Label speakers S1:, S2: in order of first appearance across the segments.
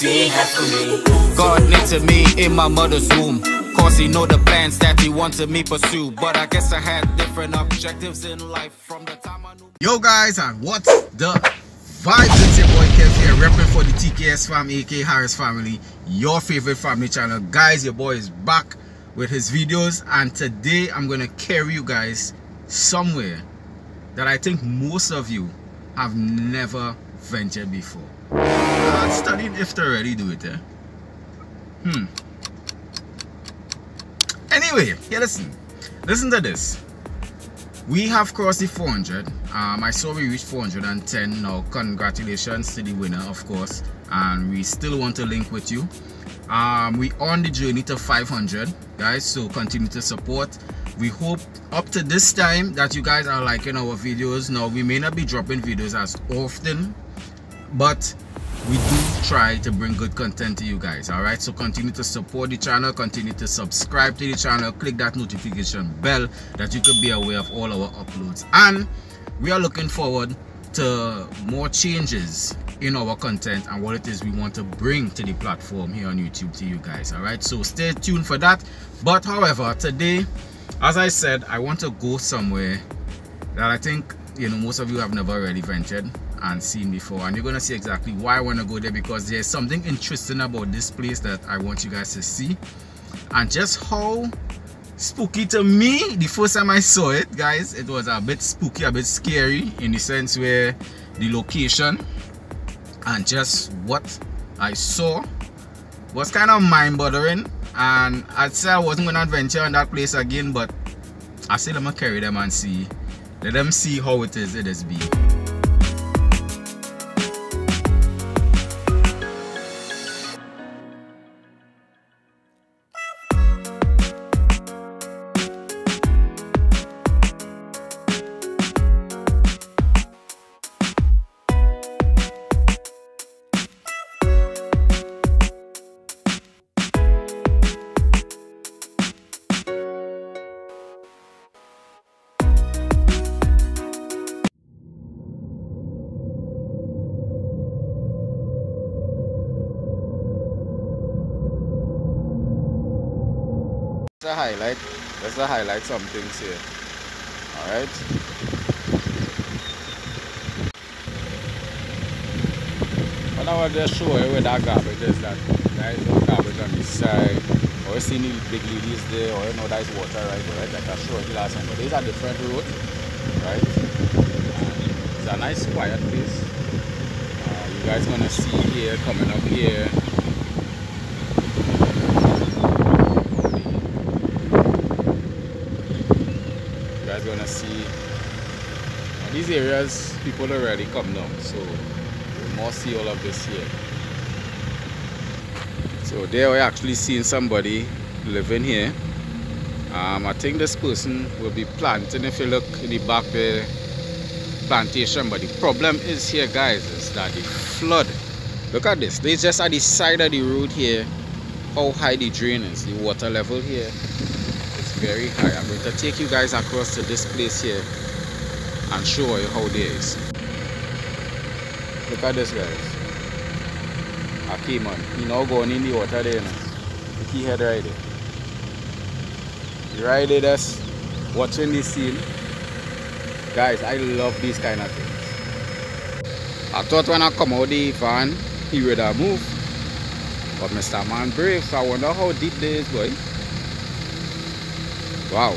S1: God knitted me in my mother's womb. Cause he know the plans that he wanted me pursue. But I guess I had different objectives in life from the time I knew.
S2: Yo guys, and what's the vibes? It's your boy Kev here, repping for the TKS fam, AK Harris family, your favorite family channel. Guys, your boy is back with his videos, and today I'm gonna carry you guys somewhere that I think most of you have never before. Uh, studying if already do it, eh? Hmm. Anyway, yeah, listen. Listen to this. We have crossed the 400. Um, I saw we reached 410. Now, congratulations to the winner, of course. And we still want to link with you. Um, we on the journey to 500, guys. So continue to support. We hope up to this time that you guys are liking our videos. Now, we may not be dropping videos as often, but we do try to bring good content to you guys all right? So continue to support the channel continue to subscribe to the channel click that notification bell that you could be aware of all our uploads. And we are looking forward to more changes in our content and what it is we want to bring to the platform here on youtube to you guys all right? So stay tuned for that. But however today as i said i want to go somewhere that i think you know most of you have never really ventured and seen before. And you're gonna see exactly why I want to go there because there's something interesting about this place that I want you guys to see. And just how spooky to me the first time I saw it guys it was a bit spooky a bit scary in the sense where the location and just what I saw was kind of mind-boggling. And I'd say I wasn't gonna adventure on that place again but I said I'm gonna carry them and see. Let them see how it is it is being to highlight some things here. All right but I want to show you where that garbage is that there is no garbage on this side. Or you see any big ladies there or you know there is water right? Right like I showed you last time but these are different roads right? And it's a nice quiet place. Uh, you guys gonna see here coming up here guys gonna see. These areas people already come down so we must see all of this here. So there we're actually seeing somebody living here. Um, I think this person will be planting if you look in the back there plantation but the problem is here guys is that the flood look at this this just at the side of the road here how high the drain is the water level here very high. I'm going to take you guys across to this place here and show you how there is. Look at this guys. Aki man, he now going in the water there now. The key head right there. Right there that's watching this scene. Guys, I love these kind of things. I thought when I come out the van, he would have moved. But Mr. Man brave, so I wonder how deep there is, boy. Wow.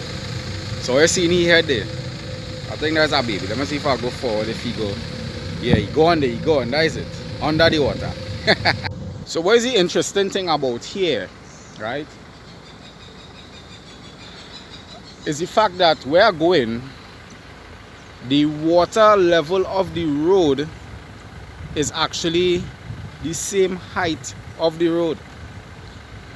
S2: So you see he head there. I think that's a baby. Let me see if I go forward if he go. Yeah, he go there, he go on. That is it. Under the water. so what is the interesting thing about here, right? Is the fact that we are going, the water level of the road is actually the same height of the road.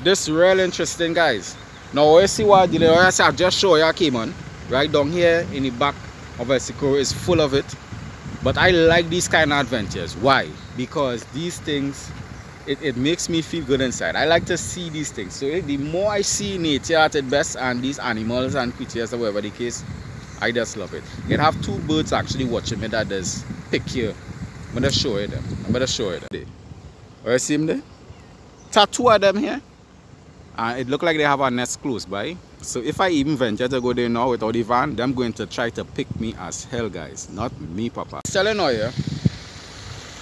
S2: This real interesting guys. Now you see what did I just show you I came on right down here in the back of Mexico is full of it But I like these kind of adventures. Why? Because these things, it, it makes me feel good inside. I like to see these things. So eh, the more I see nature at its best and these animals and creatures or whatever the case, I just love it. You have two birds actually watching me that does pick here. I'm gonna show you them. I'm gonna show you them. Oh, you see them there? Tattoo of them here. And it look like they have a nest close by. So if I even venture to go there now without the van, they're going to try to pick me as hell, guys. Not me, Papa. Selling oil.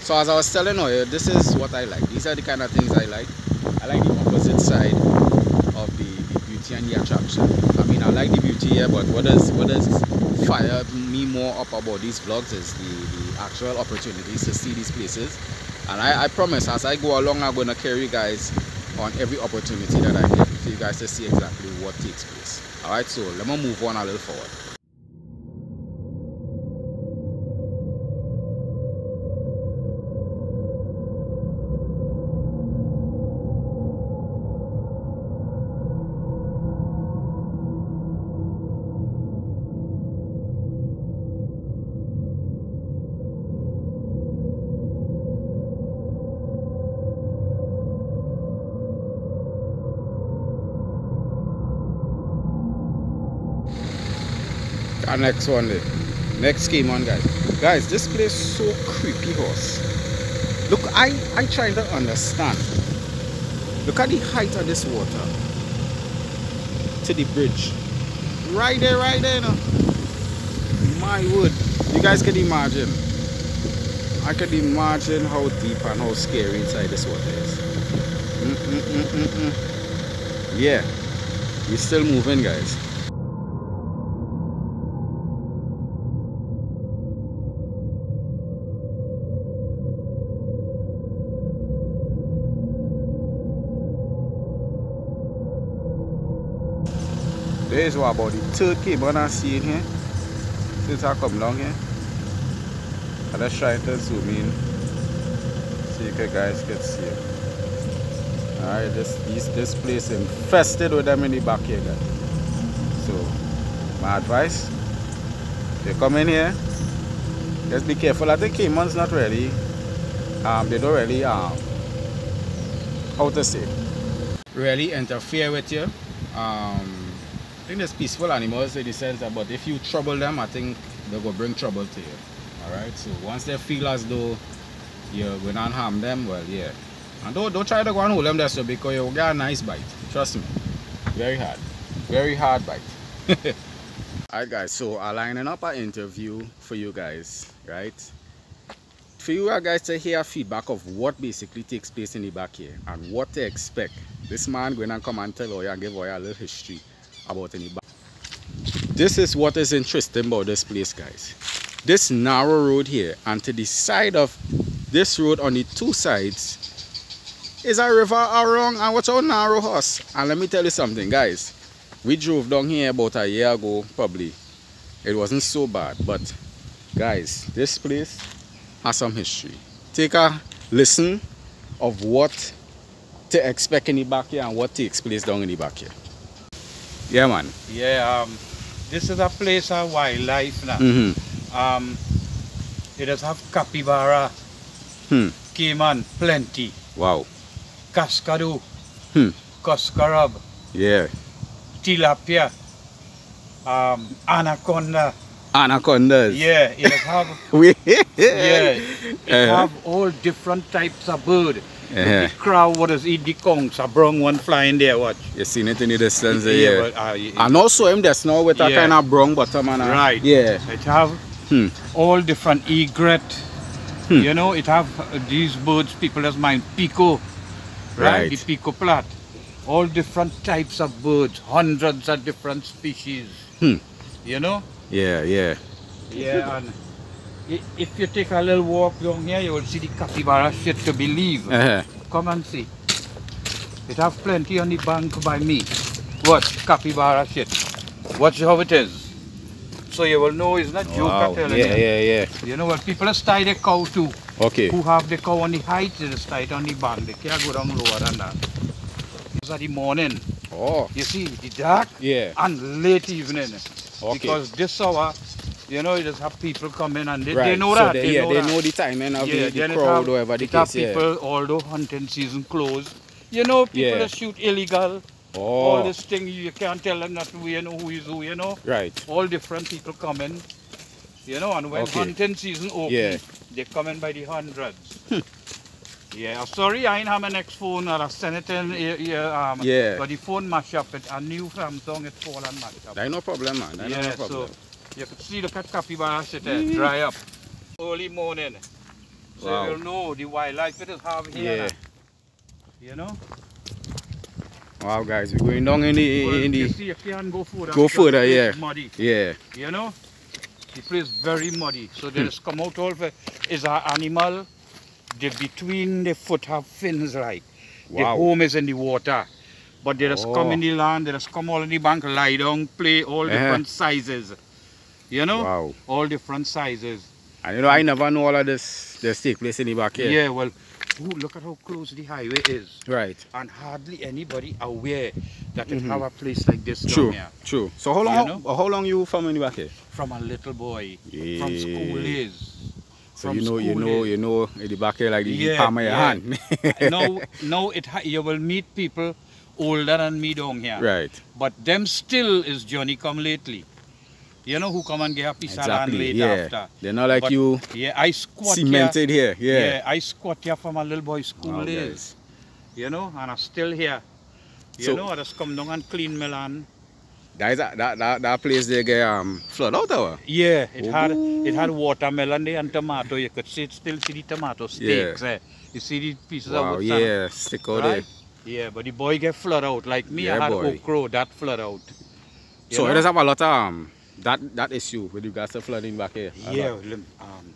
S2: So as I was telling you, this is what I like. These are the kind of things I like. I like the opposite side of the, the beauty and the attraction. I mean, I like the beauty here, but what does what does fire me more up about these vlogs is the, the actual opportunities to see these places. And I, I promise, as I go along, I'm going to carry you guys on every opportunity that I get for you guys to see exactly what takes place. Alright, so let me move on a little forward. Next one there. Next game on guys. Guys, this place so creepy horse. Look, I I trying to understand. Look at the height of this water. To the bridge. Right there, right there now. My word. You guys can imagine. I can imagine how deep and how scary inside this water is. Mm -mm -mm -mm -mm. Yeah. We're still moving guys. What about the third cable I see in here since I come down here. I'm just trying to zoom in so you guys can see it. Alright, this this this place infested with them in the back here guys. So my advice, you come in here, just be careful. I think Cayman's not really um they don't really um how to say really interfere with you. Um I think there's peaceful animals in the sense that, but if you trouble them, I think they're going to bring trouble to you. Alright, so once they feel as though you're going to harm them, well, yeah. And don't, don't try to go and hold them there so because you'll get a nice bite. Trust me. Very hard. Very hard bite. Alright guys, so I'm lining up an interview for you guys, right? For you guys to hear feedback of what basically takes place in the back here and what to expect. This man going to come and tell you and give you a little history about any. This is what is interesting about this place guys. This narrow road here and to the side of this road on the two sides is a river around and watch how narrow horse. And let me tell you something guys. We drove down here about a year ago probably. It wasn't so bad but guys this place has some history. Take a listen of what to expect in the back here and what takes place down in the back here. Yeah, man.
S3: Yeah, um, this is a place of wildlife now.
S2: Mm-hmm.
S3: Um, it does have capybara,
S2: Hmm.
S3: cayman, plenty,
S2: Wow.
S3: cascado,
S2: Hmm.
S3: cuscarab,
S2: Yeah.
S3: tilapia, um, anaconda.
S2: Anacondas.
S3: Yeah, it have
S2: We.
S3: yeah, it
S2: Uh-huh.
S3: have all different types of bird.
S2: Uh-huh.
S3: The crowd what is eat the conch, I brought one flying there, watch.
S2: You seen it in the distance
S3: Yeah, but, uh,
S2: and also him there's now with a
S3: Yeah.
S2: kind of brown bottom and
S3: Right.
S2: Yeah.
S3: It have
S2: Hmm.
S3: all different egret.
S2: Hmm.
S3: You know, it have uh, these birds people just mind pico, right?
S2: Right.
S3: The picoplat. All different types of birds, hundreds of different species.
S2: Hmm.
S3: You know?
S2: Yeah, yeah.
S3: Yeah, and if you take a little walk down here, you will see the capybara shit to believe.
S2: Uh-huh.
S3: Come and see. It have plenty on the bank by me. What? Capybara shit. Watch how it is. So you will know it's not joke
S2: Wow.
S3: Telling
S2: Yeah,
S3: you.
S2: yeah, yeah.
S3: You know what? People tie their cow too.
S2: Okay.
S3: Who have the cow on the height, they tie it on the bank. They can't go down lower than that. It's at the morning.
S2: Oh.
S3: You see, the dark
S2: Yeah.
S3: and late evening.
S2: Okay.
S3: Because this hour You know, you just have people come in and they,
S2: right.
S3: they know
S2: so
S3: that.
S2: They,
S3: they
S2: yeah,
S3: know
S2: they
S3: that.
S2: know the timing of
S3: yeah,
S2: the, the crowd,
S3: have,
S2: whatever the case. Yeah.
S3: people, although hunting season closed, you know, people
S2: Yeah.
S3: that shoot illegal, all
S2: Oh,
S3: this thing, you can't tell them that we know who is who, you know.
S2: right.
S3: All different people come in, you know, and when
S2: Okay.
S3: hunting season open,
S2: Yeah.
S3: they come in by the hundreds. yeah, sorry, I ain't have my next phone, or I sent it in, here, um,
S2: Yeah.
S3: but the phone mash up, it, a new Samsung, it fall and mash up.
S2: That ain't no problem, man. That ain't
S3: Yeah,
S2: no problem.
S3: so you can see, at capybara shit there, dry up. Early morning. So
S2: Wow.
S3: you'll know the wildlife it is have here.
S2: Yeah.
S3: You know?
S2: Wow, guys, we're going down in the,
S3: Well,
S2: in
S3: you
S2: the
S3: see, you can go further.
S2: Go further, yeah.
S3: is Muddy.
S2: yeah.
S3: You know? The place very muddy. So
S2: Hmm.
S3: there is come out all. Is an animal. The between the foot have fins like. The home is in the water. But they just come
S2: Oh.
S3: in the land, they just come all in the bank, lie down, play all
S2: Uh-huh.
S3: different sizes. You know?
S2: Wow.
S3: All different sizes.
S2: And you know, I never know all of this, this take place in the back here.
S3: Yeah, well, ooh, look at how close the highway is.
S2: Right.
S3: And hardly anybody aware that it
S2: Mhm.
S3: have a place like this
S2: True.
S3: down here.
S2: True. So how long,
S3: You know?
S2: how long you from in the back here?
S3: From a little boy. From school days.
S2: So you know, you know, you know, in the back here like the
S3: Yeah,
S2: palm of your
S3: yeah.
S2: hand.
S3: now, now it ha- you will meet people older than me down here.
S2: Right.
S3: But them still is Johnny come lately. You know who come and get a piece of land
S2: Exactly.
S3: later
S2: Yeah.
S3: after.
S2: They're not like
S3: But
S2: you
S3: Yeah, I squat here.
S2: cemented here. Yeah.
S3: Yeah, I squat here from a little boy school
S2: Wow,
S3: days. You know, and I'm still here. You
S2: So-
S3: know, I just come down and clean my land.
S2: That, is a, that, that, that place they get um, flood out of.
S3: Yeah, it had it had watermelon there and tomato. You could see still see the tomato stakes there. You see the pieces of
S2: Wow,
S3: wood
S2: yeah, stick out
S3: Right? Yeah, but the boy get flood out. Like me,
S2: Yeah,
S3: I had
S2: boy.
S3: okra, that flood out. You
S2: So
S3: know?
S2: it does have a lot of um, that, that issue with regards to flooding back here.
S3: Yeah, um,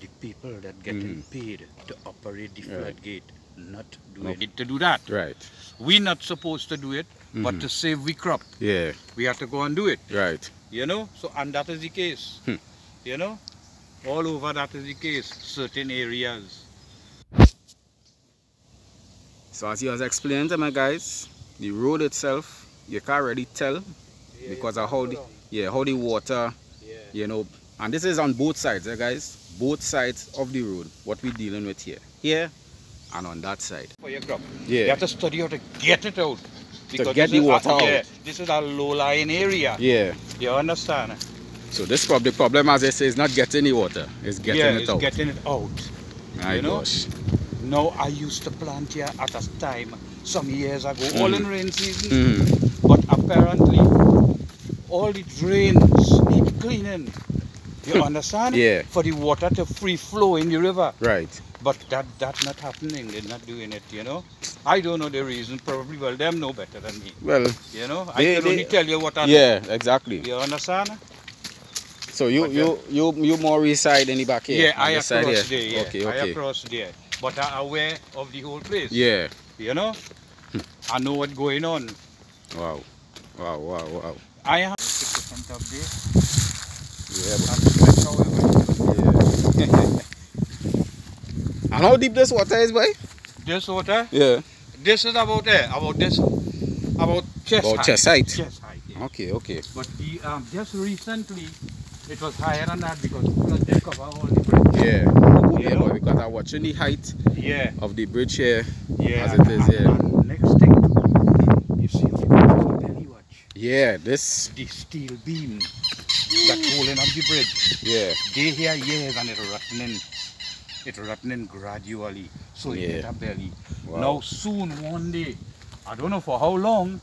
S3: the people that getting paid to operate the
S2: Mm-hmm. Right.
S3: floodgate not doing it to do that.
S2: Right.
S3: we not supposed to do it, but
S2: Mhm.
S3: to save we crop,
S2: Yeah.
S3: we have to go and do it.
S2: Right.
S3: You know, so and that is the case.
S2: Hmm.
S3: You know, all over that is the case. Certain areas.
S2: So as you was explaining to my guys, the road itself, you can't really tell because of how the yeah holy water
S3: Yeah.
S2: you know and this is on both sides eh, guys both sides of the road what we're dealing with here here and on that side
S3: For your crop.
S2: Yeah.
S3: You have to study how to get it out.
S2: To get
S3: this
S2: the
S3: is a-
S2: water out.
S3: Yeah, this is a low-lying area.
S2: yeah
S3: You understand?
S2: so this prob the problem as I say is not getting the water it's getting
S3: yeah,
S2: it
S3: it's
S2: out
S3: getting it out.
S2: my
S3: you know?
S2: gosh
S3: Now I used to plant here at a time some years ago, all in rain season.
S2: Mhm.
S3: But apparently, all the drains need cleaning. You understand?
S2: Yeah.
S3: For the water to free flow in the river.
S2: right
S3: But that that's not happening. They're not doing it. You know. I don't know the reason. Probably well, them know better than me.
S2: well
S3: You know. I
S2: They-
S3: can
S2: they-
S3: only tell you what I know.
S2: yeah exactly
S3: You understand?
S2: so you
S3: But,
S2: you you you more reside in the back here
S3: Yeah, I across
S2: here.
S3: there. Yeah.
S2: okay
S3: I
S2: okay
S3: across there. But I'm aware of the whole place.
S2: yeah
S3: You know. Hmm. I know what's going on.
S2: wow wow wow wow
S3: I have different up there.
S2: yeah but-
S3: And like however,
S2: Yeah. and how deep this water is, boy?
S3: this water,
S2: Yeah.
S3: this is about there, about this, about chest
S2: About
S3: height.
S2: chest height.
S3: Chest height. yeah.
S2: Okay, okay.
S3: But the um, just recently, it was higher than that because did cover all the bridge.
S2: Yeah. Yeah, boy, because I'm watching the height
S3: Yeah.
S2: of the bridge here.
S3: Yeah.
S2: As it is,
S3: and,
S2: yeah.
S3: and next thing, you see the belly watch,
S2: Yeah, this.
S3: the steel beam that's holding up the bridge.
S2: Yeah.
S3: They here years and it rotting, it rotting gradually. So
S2: Yeah.
S3: it get a belly.
S2: Wow.
S3: Now soon one day, I don't know for how long,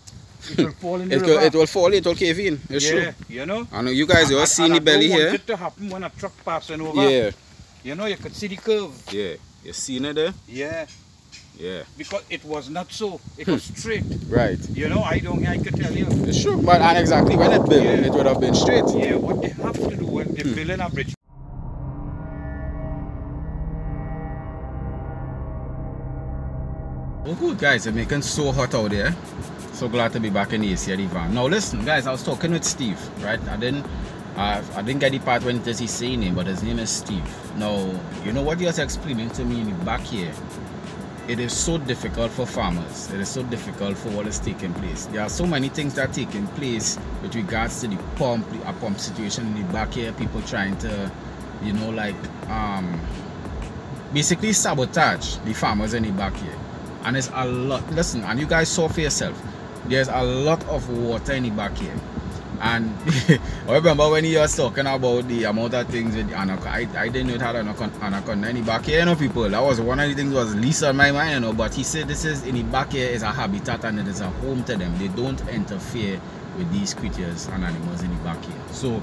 S3: it will fall in the
S2: It,
S3: river.
S2: will, it will fall, it will cave in. It's
S3: yeah,
S2: true.
S3: you know.
S2: I know you guys,
S3: And-
S2: seeing
S3: and
S2: the belly here.
S3: it to happen when a truck passing over.
S2: Yeah.
S3: You know, you could see the curve.
S2: Yeah. You seeing it there?
S3: Yeah.
S2: Yeah.
S3: Because it was not so. It
S2: Hmm.
S3: was straight.
S2: Right.
S3: You know, I don't I could tell you.
S2: It's true. But and exactly when it built,
S3: Yeah.
S2: it would have been straight.
S3: Yeah, what they have to do when
S2: Hmm.
S3: they're building a bridge.
S2: Oh good guys, it's making so hot out there. So glad to be back in the AC the van. Now listen guys, I was talking with Steve, right? I didn't uh, I didn't get the part when does he say name, but his name is Steve. Now, you know what he was explaining to me in the back here it is so difficult for farmers. It is so difficult for what is taking place. There are so many things that are taking place with regards to the pump, a pump situation in the back here. People trying to, you know, like um, basically sabotage the farmers in the back here. And it's a lot. Listen, and you guys saw for yourself. There's a lot of water in the back here. And I remember when he was talking about the amount of things with anaconda, I, I didn't know it had anaconda in the back here, you know, people. That was one of the things was least on my mind, you know. But he said this is in the back here is a habitat and it is a home to them. They don't interfere with these creatures and animals in the back here. So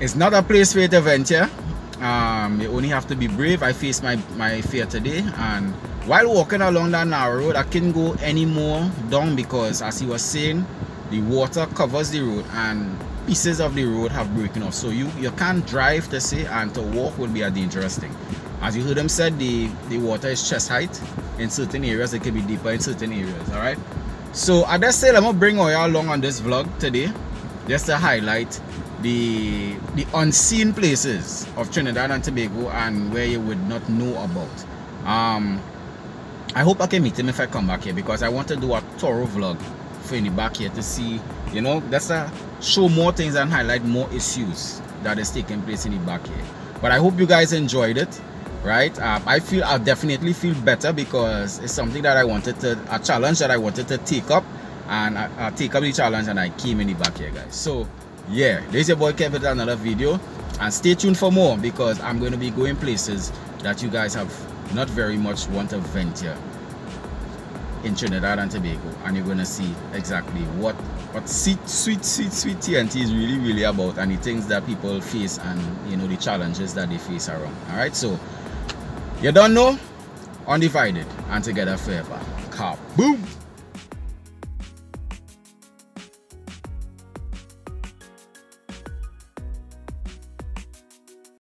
S2: it's not a place for you to venture. Um, you only have to be brave. I faced my, my fear today and while walking along that narrow road, I couldn't go any more down because as he was saying, the water covers the road and pieces of the road have broken off. So you you can't drive to say and to walk will be a dangerous thing. As you heard them said the the water is chest height. In certain areas it can be deeper in certain areas all right? So I just say i'm gonna bring all y'all along on this vlog today just to highlight the the unseen places of trinidad and tobago and where you would not know about. Um i hope i can meet him if i come back here because i want to do a thorough vlog in the back here to see you know that's a show more things and highlight more issues that is taking place in the back here. But i hope you guys enjoyed it right? Um, i feel i definitely feel better because it's something that i wanted to a challenge that i wanted to take up and i, I take up the challenge and i came in the back here guys. So yeah there's your boy kevin another video. And stay tuned for more because i'm going to be going places that you guys have not very much want to venture in Trinidad and Tobago and you're going to see exactly what what sweet sweet sweet sweet TNT is really really about and the things that people face and you know the challenges that they face around all right so you don't know? Undivided. And together forever. Boom